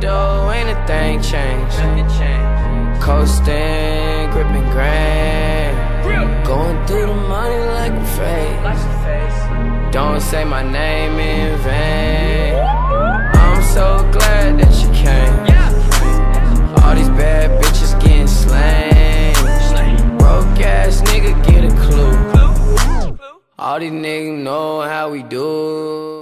getting ain't a thing changed. Coasting, gripping grand. Going through the money like a face. Don't say my name in vain. I'm so glad that you came. All these bad bitches getting slain. Broke ass nigga, get a clue. All these niggas know how we do.